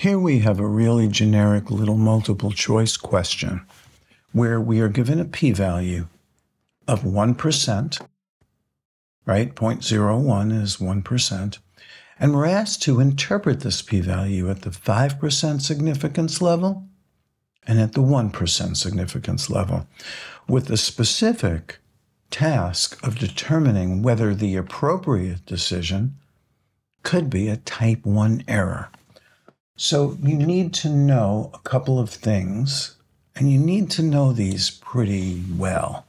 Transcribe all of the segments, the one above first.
Here we have a really generic little multiple choice question where we are given a p value of 1%, right? 0.01 is 1%. And we're asked to interpret this p value at the 5% significance level and at the 1% significance level with the specific task of determining whether the appropriate decision could be a type 1 error. So you need to know a couple of things, and you need to know these pretty well.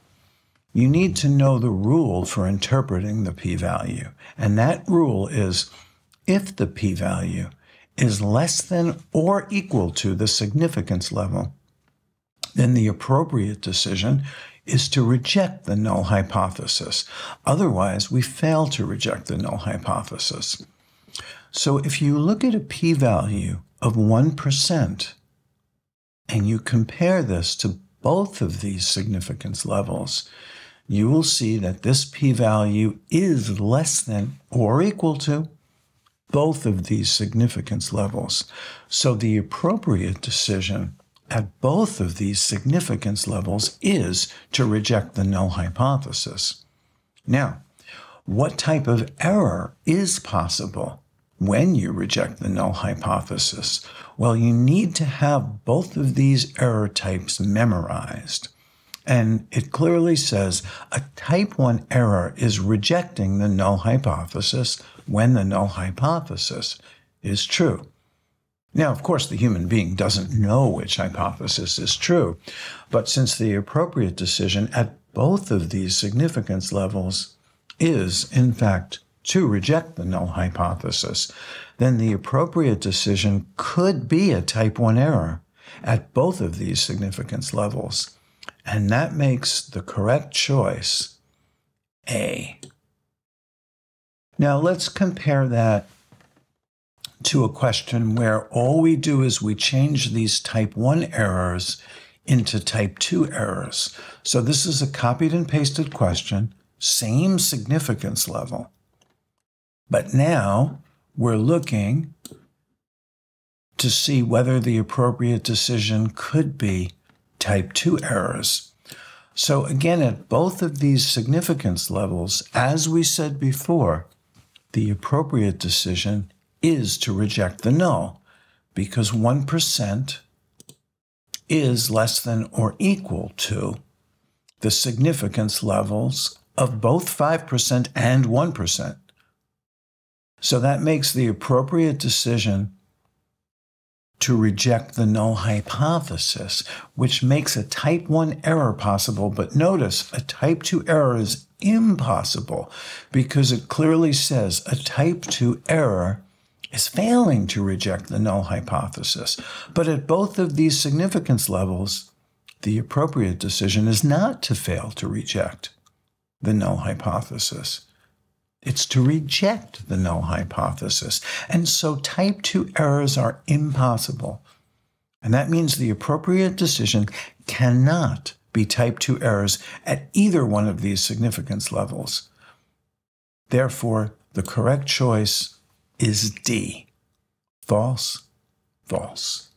You need to know the rule for interpreting the p value, and that rule is if the p value is less than or equal to the significance level, then the appropriate decision is to reject the null hypothesis. Otherwise, we fail to reject the null hypothesis. So if you look at a p value of 1% and you compare this to both of these significance levels, you will see that this p value is less than or equal to both of these significance levels. So the appropriate decision at both of these significance levels is to reject the null hypothesis. Now, what type of error is possible when you reject the null hypothesis? Well, you need to have both of these error types memorized. And it clearly says a type 1 error is rejecting the null hypothesis when the null hypothesis is true. Now, of course, the human being doesn't know which hypothesis is true, but since the appropriate decision at both of these significance levels is, in fact, to reject the null hypothesis, then the appropriate decision could be a type 1 error at both of these significance levels. And that makes the correct choice A. Now let's compare that to a question where all we do is we change these type 1 errors into type 2 errors. So this is a copied and pasted question, same significance level. But now we're looking to see whether the appropriate decision could be type 2 errors. So again, at both of these significance levels, as we said before, the appropriate decision is to reject the null because 1% is less than or equal to the significance levels of both 5% and 1%. So that makes the appropriate decision to reject the null hypothesis, which makes a type 1 error possible. But notice a type 2 error is impossible because it clearly says a type 2 error is failing to reject the null hypothesis. But at both of these significance levels, the appropriate decision is not to fail to reject the null hypothesis. It's to reject the null hypothesis. And so type 2 errors are impossible. And that means the appropriate decision cannot be type 2 errors at either one of these significance levels. Therefore, the correct choice is D. False, false.